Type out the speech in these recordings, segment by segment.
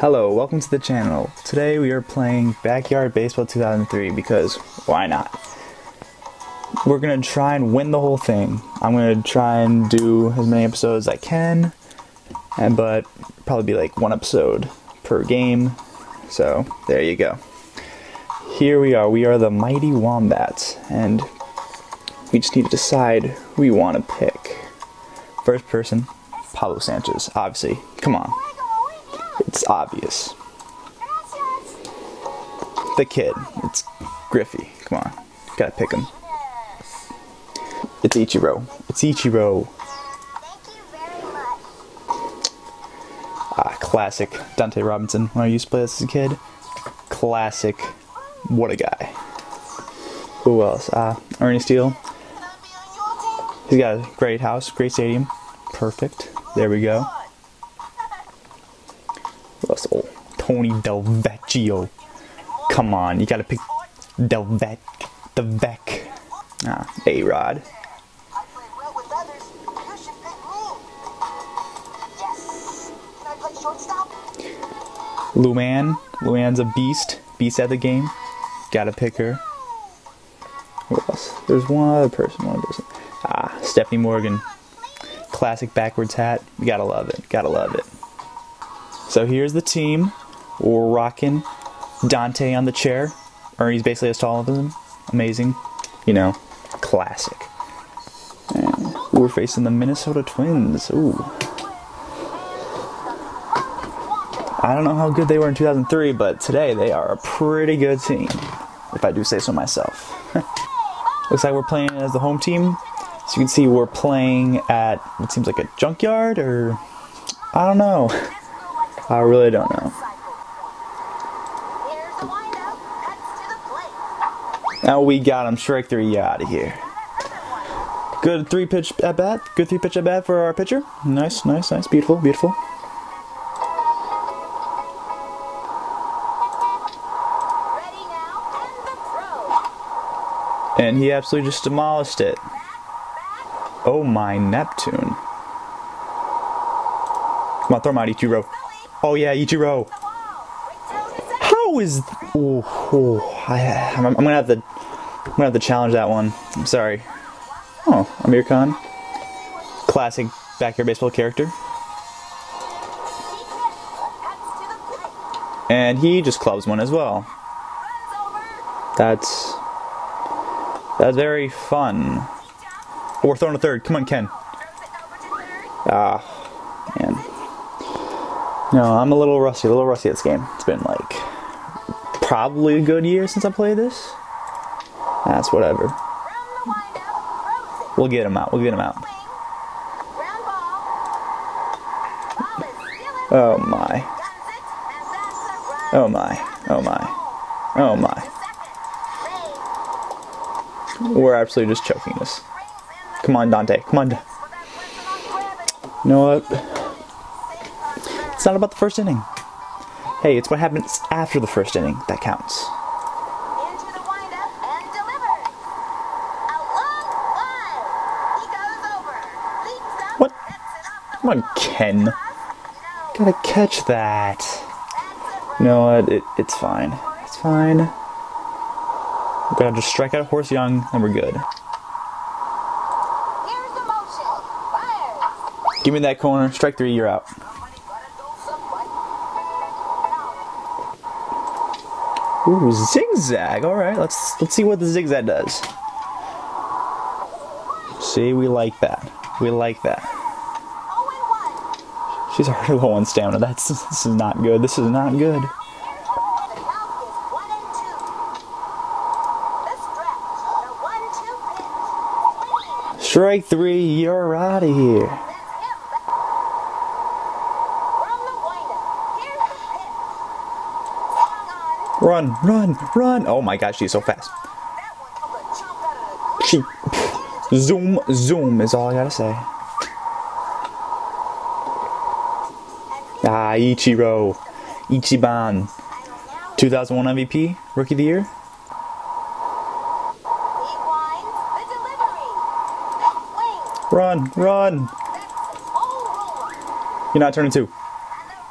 Hello, welcome to the channel. Today we are playing Backyard Baseball 2003 because why not? We're gonna try and win the whole thing. I'm gonna try and do as many episodes as I can, and but probably be like one episode per game. So there you go. Here we are. We are the Mighty Wombats, and we just need to decide who we want to pick. First person, Pablo Sanchez. Obviously, come on. It's obvious. The kid. It's Griffey. Come on. Gotta pick him. It's Ichiro. It's Ichiro. Ah, classic. Dante Robinson. When I used to play this as a kid. Classic. What a guy. Who else? Ah, Ernie Steele. He's got a great house, great stadium. Perfect. There we go. Tony Del Vecchio. Come on, you gotta pick Del Vec. The Vec. Ah, A Rod. I play well with others. You should pick me. Yes. Can I play shortstop? Luann. Luann's a beast. Beast at the game. Gotta pick her. Who else? There's one other person. One person. Ah, Stephanie Morgan. Classic backwards hat. You gotta love it. Gotta love it. So here's the team. We're rocking Dante on the chair. Ernie's basically as tall as him. Amazing. You know, classic. And we're facing the Minnesota Twins. Ooh. I don't know how good they were in 2003, but today they are a pretty good team, if I do say so myself. Looks like we're playing as the home team. So you can see we're playing at what seems like a junkyard, or I don't know. I really don't know. Here's the windup. Cuts to the plate. Now we got him. Strike three. You out of here. Good three pitch at bat. Good three pitch at bat for our pitcher. Nice, nice, nice. Beautiful, beautiful. And. He absolutely just demolished it. Oh my Neptune. Come on, throw him Ichiro. Oh yeah, Ichiro. Oh, oh I, I'm, I'm gonna have to. I'm gonna have to challenge that one. I'm sorry. Oh, Amir Khan. Classic backyard baseball character. And he just clubs one as well. That's that's very fun. Oh, we're throwing a third. Come on, Ken. Ah, man. No, I'm a little rusty, a little rusty at this game. It's been like probably a good year since I played this. That's whatever. We'll get him out. We'll get him out. Oh my. Oh my. Oh my. Oh my. We're absolutely just choking this. Come on, Dante. Come on. You know what? It's not about the first inning. Hey, it's what happens after the first inning that counts. Into the windup and delivered. A long line. He goes over. Leaps up. What? Sets it off the Come on. Ken. Gotta catch that. You know what? It, it's fine. It's fine. We gotta just strike out Horse Young and we're good. Here's the motion. Fires. Give me that corner. Strike three, you're out. Ooh, zigzag. All right, let's let's see what the zigzag does. See, we like that. We like that. She's already low on stamina. That's this is not good. This is not good. Strike three, you're out of here. That's him back. From the windup. Here's the pitch. Swung on. Run, run, run! Oh my gosh, she's so fast. She zoom, zoom is all I gotta say. Ah, Ichiro, Ichiban, 2001 MVP, Rookie of the Year. Run, run! You're not turning two.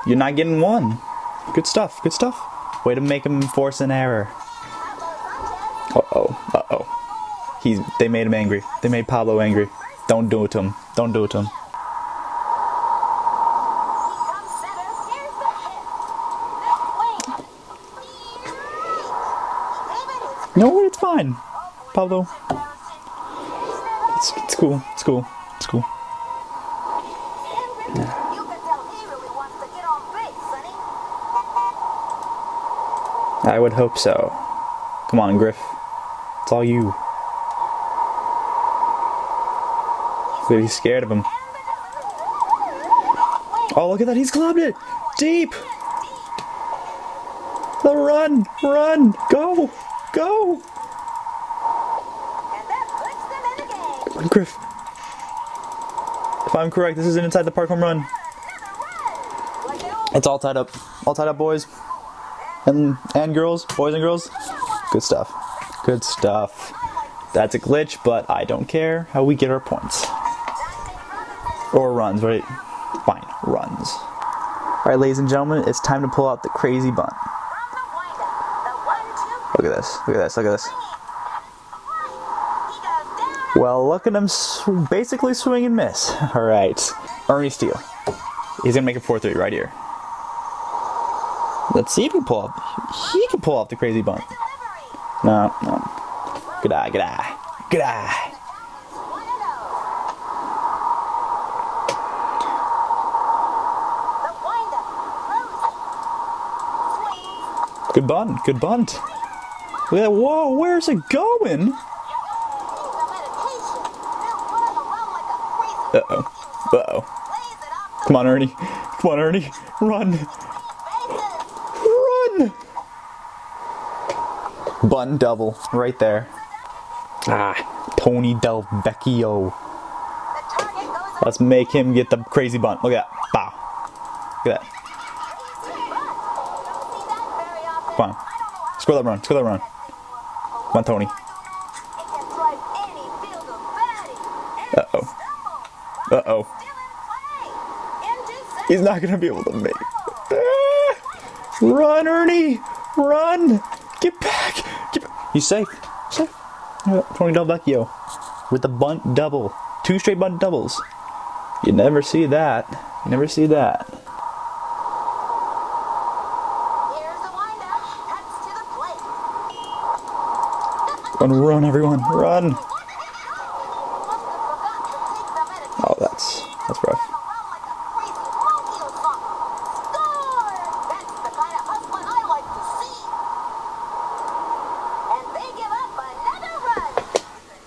You're not getting one. Good stuff. Good stuff. Way to make him force an error. Uh oh. Uh oh. He's. They made him angry. They made Pablo angry. Don't do it to him. Don't do it to him. No, it's fine. Pablo, it's, it's cool. It's cool. It's cool. You can tell he really wants to get on base, Sonny. I would hope so. Come on, Griff. It's all you. He's scared of him. Oh, look at that. He's clubbed it. Deep. The run. Run. Go. Go. Griff. If I'm correct, this is an inside the park home run. It's all tied up. All tied up, boys. And and girls. Boys and girls. Good stuff. Good stuff. That's a glitch, but I don't care how we get our points. Or runs, right? Fine, runs. Alright, ladies and gentlemen, it's time to pull out the crazy bunt. Look at this. Look at this. Look at this. Well, look at him sw- basically swing and miss. Alright. Ernie Steele. He's gonna make a 4 3 right here. Let's see if he can pull off. He can pull off the crazy bunt. No, no. Good eye, good eye. Good eye. Good bunt. Good bunt. Look at that. Whoa, where's it going? Uh oh. Uh oh. Come on, Ernie. Come on, Ernie. Run. Bunt double. Right there. Ah. Tony Del Vecchio. The target goes up. Let's make him get the crazy bunt. Look at that. Bow. Look at that. Crazy run. That. Come on. I don't know how Score that run. Score that run. Come on, Tony. It can drive any field of batting. Uh oh. Uh oh. Still in play. Into second. He's not gonna be able to make. Ah! Run, Ernie! Run! Get back! Get back! He's safe. Safe. Tony Del Vecchio with the bunt double. Two straight bunt doubles. You never see that. You never see that. Here's the windup. Cuts to the plate. Run, run, everyone, run! Must have forgotten to take the medication. Oh, that's that's rough. Run around like a crazy monkey or something. Score! That's the kind of hustling I like to see. And they give up another run.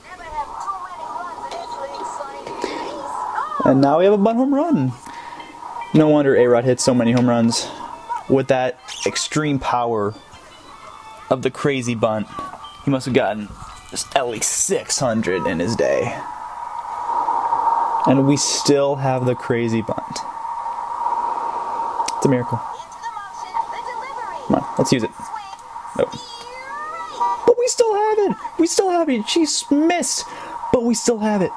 Never have too many runs in this league, Sonny. He scored. And now we have a bunt home run. No wonder A Rod hits so many home runs. With that extreme power of the crazy bunt, he must have gotten at least 600 in his day. And we still have the crazy bunt. It's a miracle. Come on, let's use it. Nope. But we still have it! We still have it! She's missed! But we still have it.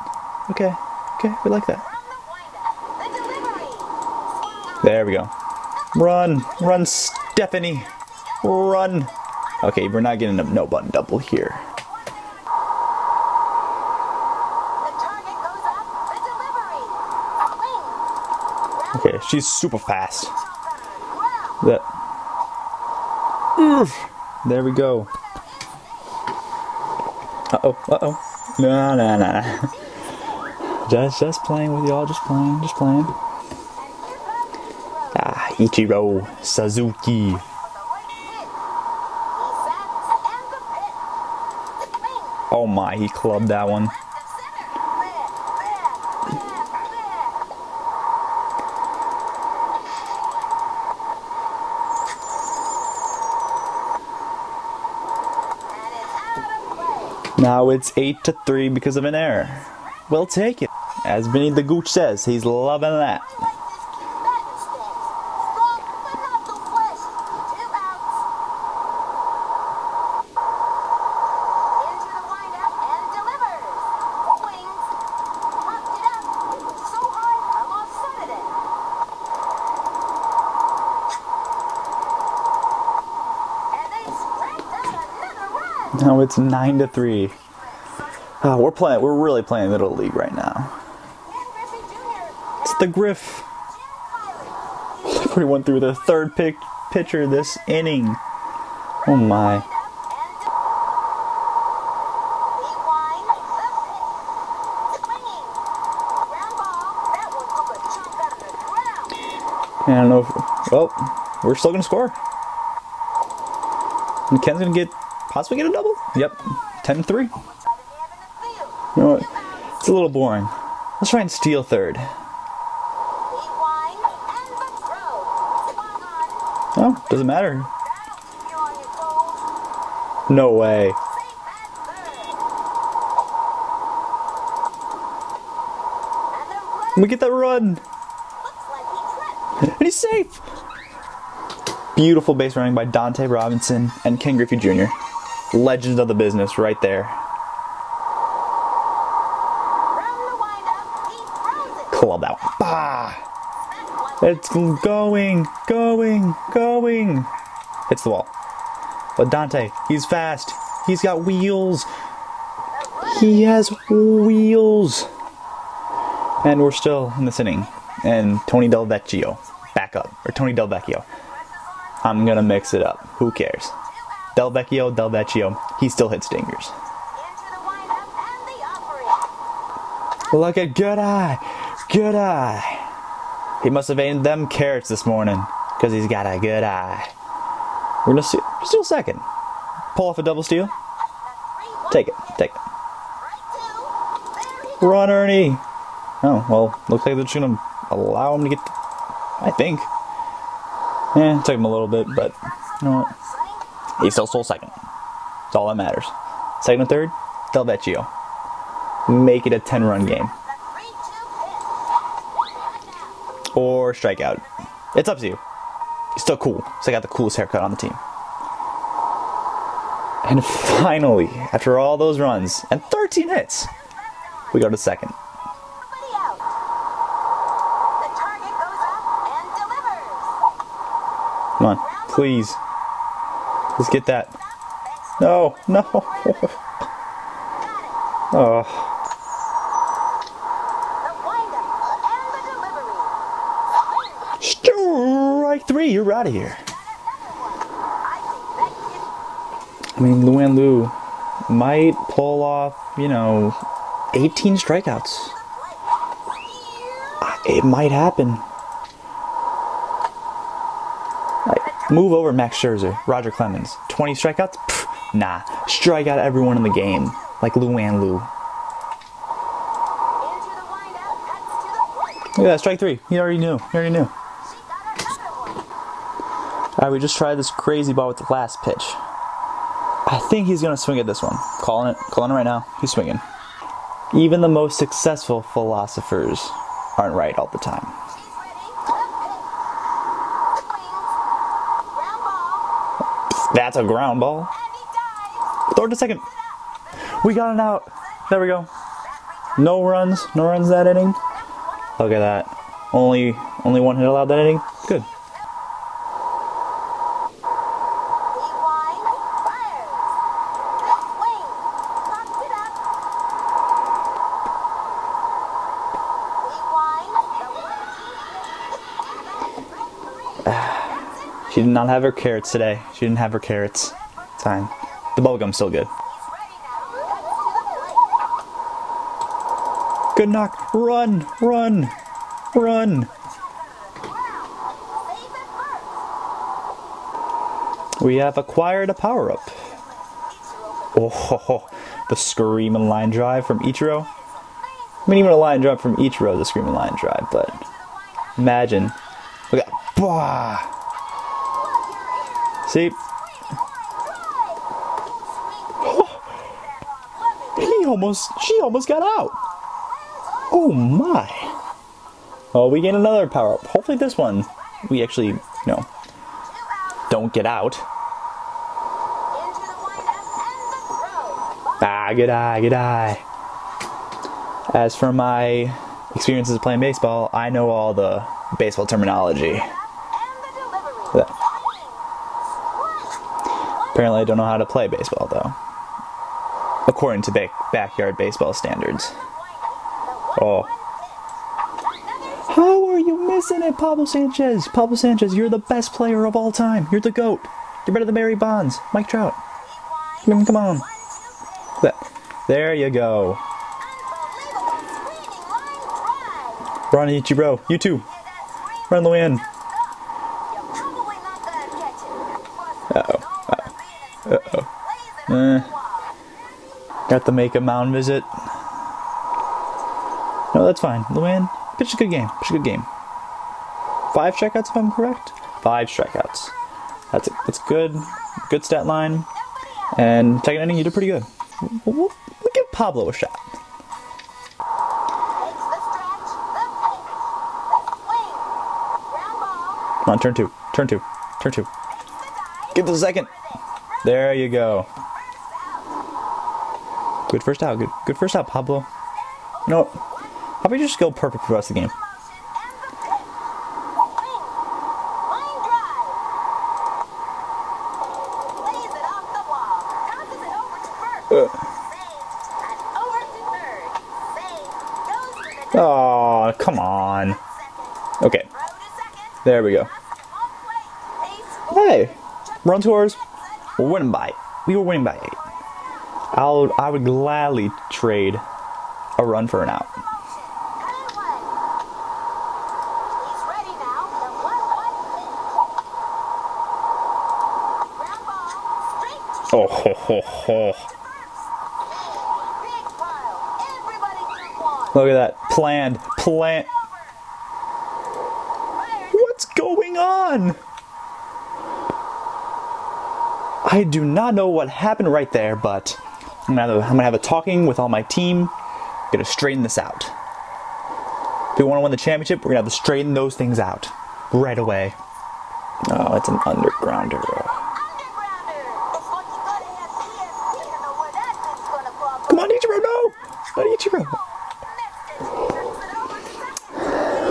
Okay, okay, we like that. From the windup. The delivery. Swung out. There we go. Run, run, Stephanie, run. Okay, we're not getting a no button double here. The target goes up. The delivery. Swing. Okay, she's super fast. Jump out of the ground. That. There we go. Uh oh, uh oh. No, no, no, no. Just, just playing with y'all, just playing, just playing. Ah, Ichiro Suzuki. The right hit. He sets and the pit. Swing. Oh my, he clubbed that one. Now it's 8 to 3 because of an error. We'll take it. As Vinnie the Gooch says, he's loving that. I like this cute batting stance. Strong, but not too flashy. Two outs. Into the windup and delivers. Swings. Popped it up. It was so hard, I lost sight of it. Now it's nine to three. Uh, we're playing. We're really playing little league right now. It's the Griff. We went through the third pick pitcher this inning. Oh my! I don't know. If, well, we're still gonna score. And Ken's gonna get possibly get a double. Yep, 10-3. You know what? It's a little boring. Let's try and steal third. Oh, doesn't matter. No way. We get that run. And he's safe. Beautiful base running by Dante Robinson and Ken Griffey Jr. Legends of the business right there. Club out. Bah! It's going, going, going. Hits the wall. But Dante, he's fast. He's got wheels. He has wheels. And we're still in this inning. And Tony Del Vecchio, back up. Or Tony Del Vecchio. I'm gonna mix it up. Who cares? Del Vecchio, Del Vecchio. He still hits dingers. Look at Good Eye. Good Eye. He must have aimed them carrots this morning. Because he's got a good eye. We're gonna steal, steal second. Pull off a double steal. Take it. Take it. Run, Ernie. Oh, well, looks like they're just gonna allow him to get. The, I think. Yeah, it took him a little bit, but you know what? He still stole second. That's all that matters. Second and third, Del Vecchio. Make it a 10 run game. Or strikeout. It's up to you. He's still cool. So I got the coolest haircut on the team. And finally, after all those runs and 13 hits, we go to second. Come on, please. Let's get that. No, no. oh. Strike three, you're out of here. I mean, Luan Lu might pull off, you know, 18 strikeouts. Ah, it might happen. Move over Max Scherzer, Roger Clemens. 20 strikeouts? Pfft, nah. Strike out everyone in the game, like Luan Lu. Look at that, strike three. He already knew. He already knew. Alright, we just tried this crazy ball with the last pitch. I think he's gonna swing at this one. Calling it, calling it right now. He's swinging. Even the most successful philosophers aren't right all the time. That's a ground ball. It to second. We got it out. There we go. No runs. No runs that inning. Look at that. Only only one hit allowed that inning. Good. Not have her carrots today. She didn't have her carrots. Fine. The bubblegum's still good. Good knock. Run, run, run. We have acquired a power up. Oh, ho, ho. the screaming line drive from Ichiro. I mean, even a line drive from Ichiro is a screaming line drive, but imagine. Look at bah. See? He almost, she almost got out. Oh my. Oh, we get another power up. Hopefully this one, we actually, you know, don't get out. Ah, good eye, good eye. As for my experiences playing baseball, I know all the baseball terminology. Apparently, I don't know how to play baseball though. according to back, backyard baseball standards. Oh. How are you missing it, Pablo Sanchez? Pablo Sanchez, you're the best player of all time. You're the GOAT. You're better than Barry Bonds, Mike Trout. Mean, come on. There you go. Run, Ichiro. You too. Run the win. Uh-oh. Uh-oh. Eh. Got to make a mound visit. No, that's fine. Luann, pitch a good game. Pitch a good game. Five strikeouts, if I'm correct. Five strikeouts. That's that's good. Good stat line. And second inning, you did pretty good. We'll, we'll, give Pablo a shot. The the the Come on, turn two. Turn two. Turn two. the it a second. There you go. Good first out. Good good first out, Pablo. What? How about you just go perfect for the rest of the game? Oh, come on. Okay, there we go. Hey, run tours. We're winning by. We were winning by eight. I'll I would gladly trade a run for an out. Oh ho ho ho. Look at that. Planned. Plan. What's going on? I do not know what happened right there, but I'm gonna, have a, I'm gonna have a talking with all my team. Gonna straighten this out. If we want to win the championship, we're gonna have to straighten those things out right away. Oh, it's an undergrounder. Come on, Ichiro, no! Not Ichiro.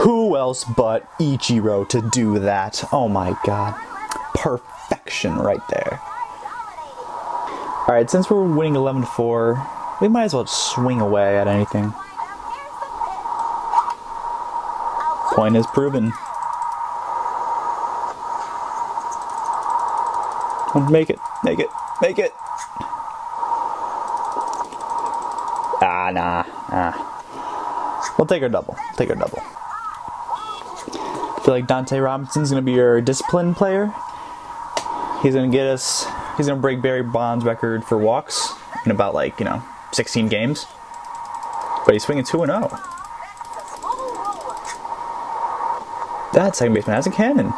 Who else but Ichiro to do that? Oh my god. Perfection right there. Alright, since we're winning 11 4, we might as well swing away at anything. Point is proven. Make it, make it, make it. Ah, nah, ah. We'll take our double. Take our double. I feel like Dante Robinson's gonna be your discipline player. He's gonna get us. He's gonna break Barry Bonds' record for walks in about like you know 16 games. But he's swinging two and oh. zero. That second baseman has a cannon.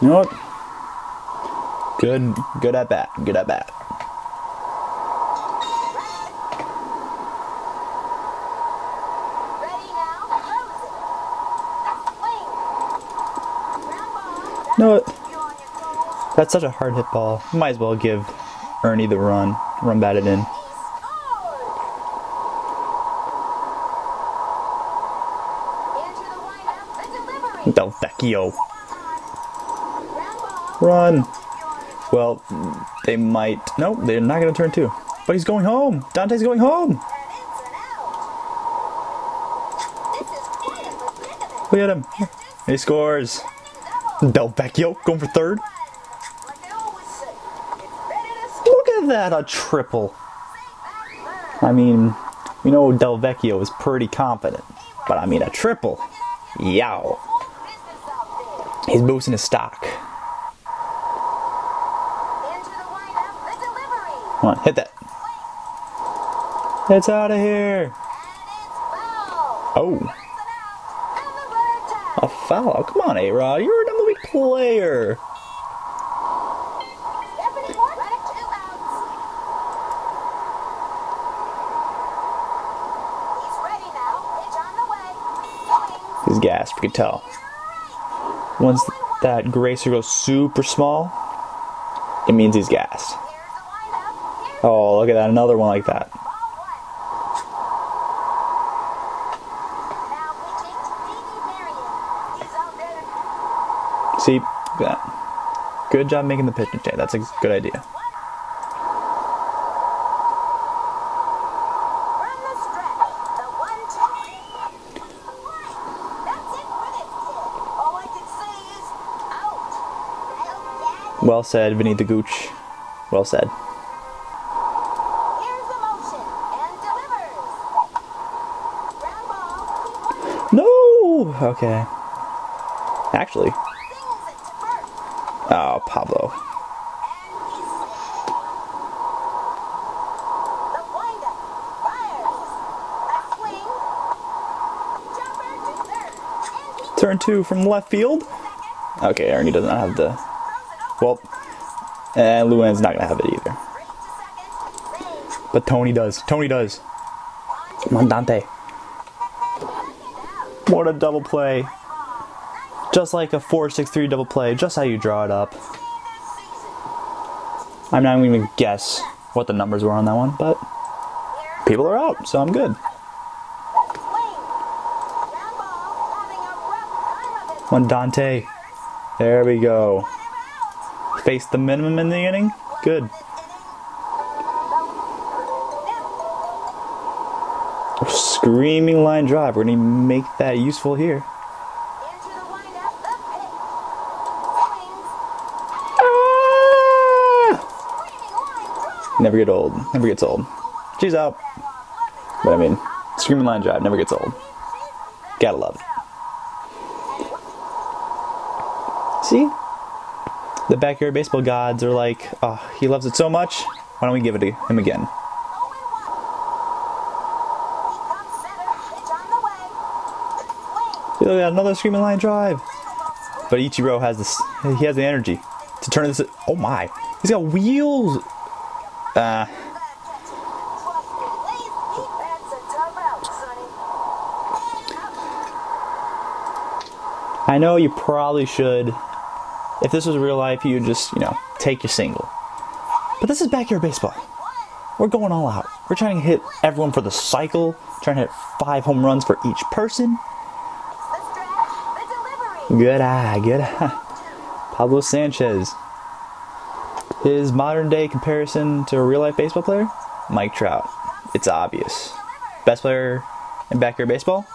You know what? Good, good at bat. Good at bat. You know what? That's such a hard hit ball. Might as well give Ernie the run. Run batted in. Del Vecchio. Run. Well, they might. Nope, they're not going to turn two. But he's going home. Dante's going home. Look at him. He scores. Del Vecchio going for third. That, a triple. I mean, you know Del Vecchio is pretty confident. But I mean, a triple. Yow. He's boosting his stock. Come on, hit that. It's out of here. Oh, a foul. Come on, A-Rod. You're an MLB player. Can tell. Once that gracer goes super small, it means he's gassed. Oh, look at that. Another one like that. See, that. Good job making the pitch, Jay. That's a good idea. Well said, Vinnie the Gooch. Well said. Here's the motion and delivers. Ground ball. No! Okay. Actually. Sings it to first. Oh, Pablo. And he's safe. The windup. Fires. A swing. Jumper to third. And he Turn two from left field. Okay, Ernie does not have the. Throws it over. Well, and Luann's not gonna have it either. Straight to second. Save. But Tony does. Tony does. On Come on, Dante. What a double play. Just like a 4-6-3 double play, just how you draw it up. I'm not even gonna guess what the numbers were on that one, but people are out, so I'm good. the swing. Ground ball. Having a rough time of it. One Dante. There we go. Face the minimum in the inning. Good. Screaming line drive. We're gonna make that useful here. Never get old. Never gets old. She's out. But I mean, screaming line drive never gets old. Gotta love it. See? The backyard baseball gods are like, oh, he loves it so much. Why don't we give it to him again? Look at another screaming line drive. But Ichiro has this. He has the energy to turn this. Oh my! He's got wheels. Ah. I know you probably should. If this was real life, you would just, you know, take your single. But this is backyard baseball. We're going all out. We're trying to hit everyone for the cycle, trying to hit five home runs for each person. Good eye, good eye. Pablo Sanchez. His modern day comparison to a real life baseball player? Mike Trout. It's obvious. Best player in backyard baseball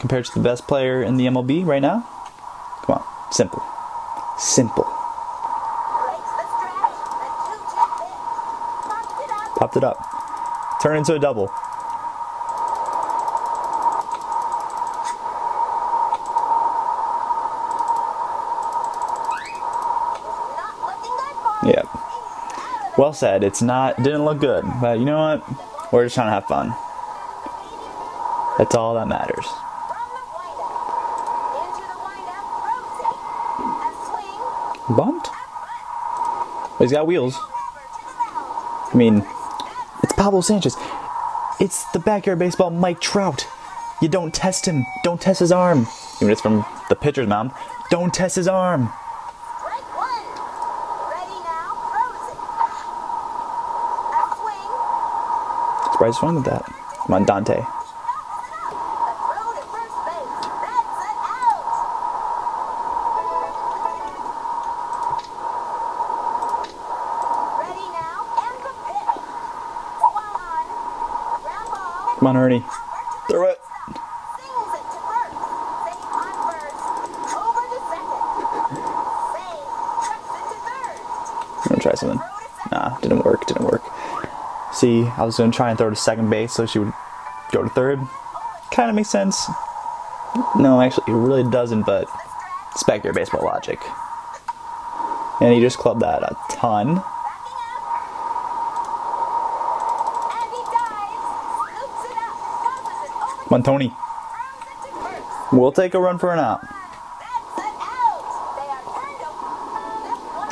compared to the best player in the MLB right now? Come on, simple. Simple. Popped it up. Turn into a double. Yep. Well said. It's not didn't look good, but you know what? We're just trying to have fun. That's all that matters. Bumped? Well, he's got wheels. I mean, it's Pablo Sanchez. It's the backyard baseball Mike Trout. You don't test him. Don't test his arm. Even if it's from the pitcher's mound. Don't test his arm. Strike one. Ready now, throws it. A. Surprised swung with that. Come on, Dante. A throw to first base. That's an out. Ready now, and the pitch. Swung on. Ground ball. Come on, Ernie. Throw it. Sings it to first. Safe on first. Over to second. Save. Chucks it to third. I'm gonna try something. Throw to second. Nah, didn't work. Didn't work. See, I was gonna try and throw to second base so she would go to third. Kind of makes sense. No, actually, it really doesn't. But it's backyard baseball logic. And he just clubbed that a ton. Backing up. And he dives. Scoops it up. Tosses it over. Come on, Tony. We'll take a run for an out.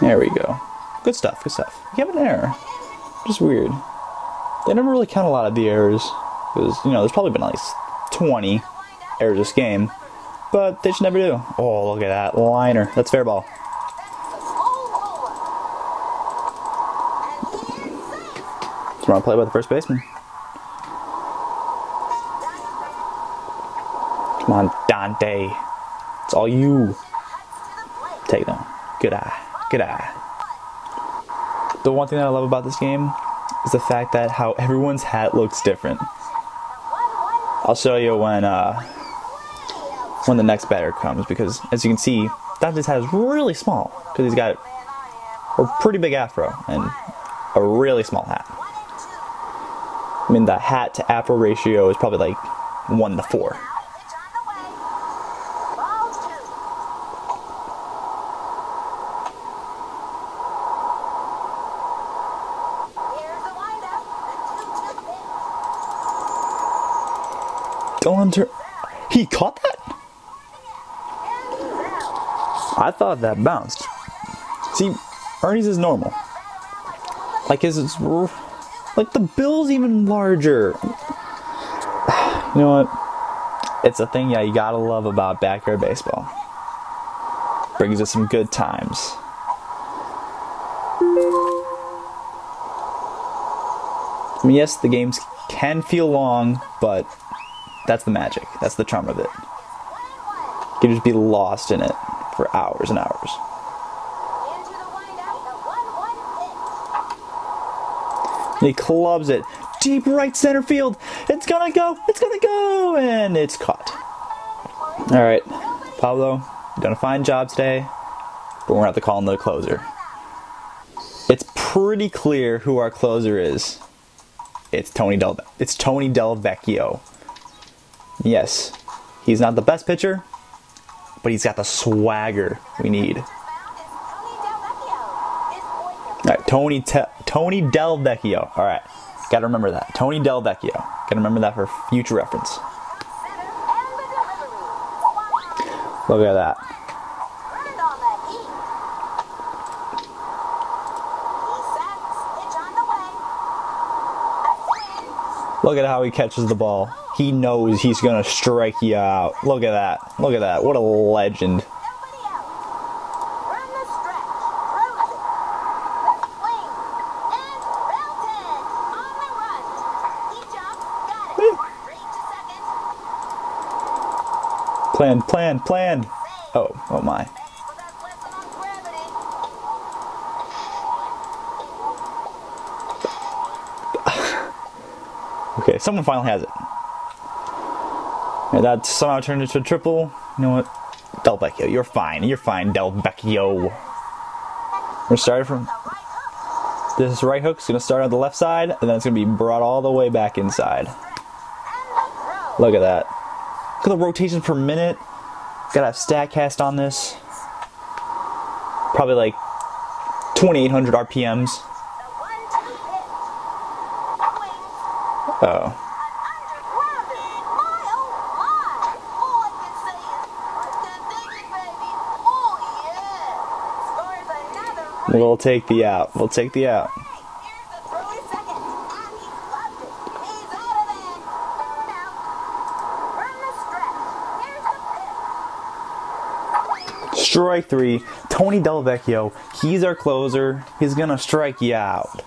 There we go. Good stuff. Good stuff. You have an error. Just weird. They never really count a lot of the errors because you know there's probably been at least 20 errors this game, but they just never do. Oh, look at that liner. That's fair ball. Wrong play by the first baseman. Come on, It's all you. Take them. Good eye. Good eye. The one thing that I love about this game is the fact that how everyone's hat looks different. I'll show you when uh, when the next batter comes because as you can see, Dante's hat is really small because he's got a pretty big afro and a really small hat. I mean, the hat to afro ratio is probably like one to four. Now, pitch on the way. Ball two. Here's the windup. The two-two Don't turn. He caught that? I thought that bounced. See, Ernie's is normal. Like his is like the bill's even larger. You know what? It's a thing, yeah, you gotta love about backyard baseball. Brings us some good times. I mean, yes, the games can feel long, but that's the magic. That's the charm of it. You can just be lost in it for hours and hours. And he clubs it deep right center field. It's gonna go. It's gonna go, and it's caught. All right, Pablo, you done a fine job today, but we're gonna have to call in the closer. It's pretty clear who our closer is. It's Tony Del. It's Tony Del Vecchio. Yes, he's not the best pitcher, but he's got the swagger we need. All right, Tony Te- Tony Del Vecchio. All right, gotta remember that. Tony Del Vecchio. Gotta remember that for future reference. Look at that. Look at how he catches the ball. He knows he's gonna strike you out. Look at that. Look at that. What a legend. To. Plan, plan, plan. Oh, oh my. Okay, someone finally has it. That somehow turned into a triple. You know what? Del Vecchio, you're fine. You're fine, Del Vecchio. We're starting from this right hook's gonna start on the left side, and then it's gonna be brought all the way back inside. Look at that. Look at the rotations per minute. Gotta have StatCast on this. Probably like 2,800 RPMs. Swings. Oh. An undergrounder. My, oh, my. All I can say is, I can't take it, baby. Oh, yeah. Scores another run. We'll take the out. We'll take the out. Strike three. Tony Delvecchio. He's our closer. He's gonna strike you out.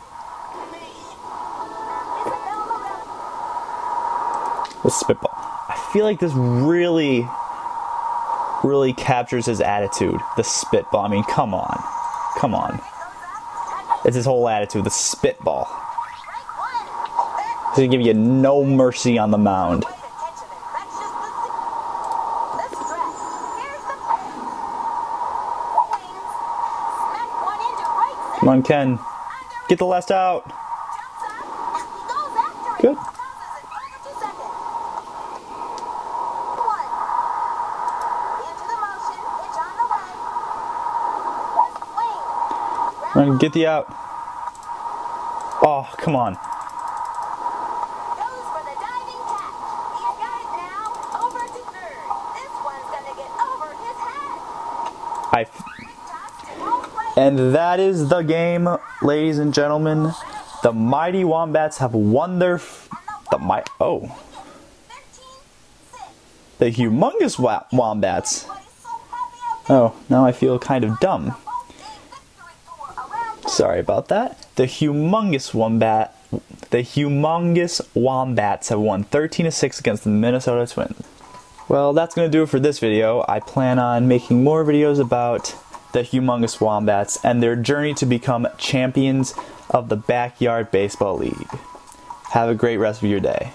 The spitball. I feel like this really, really captures his attitude. The spitball. I mean, come on. Come on. It's his whole attitude. The spitball. He's gonna give you no mercy on the mound. Come on, Ken. Get the last out. jumps up. He goes after it. Good. Crosses it over to second. One. Into the motion. Pitch on the way. Get the out. Oh, come on. Goes for the diving catch. He's got it now. Over to third. This one's gonna get over his head. I. Toss to home plate. And that is the game, ladies and gentlemen. The mighty wombats have won their. F- the my Oh, the humongous wa- wombats. Everybody's so happy out there. Oh, now I feel kind of dumb. Sorry about that. The humongous wombat, the humongous wombats have won 13 to 6 against the Minnesota Twins. Well, that's gonna do it for this video. I plan on making more videos about the humongous wombats and their journey to become champions of the backyard baseball league. Have a great rest of your day.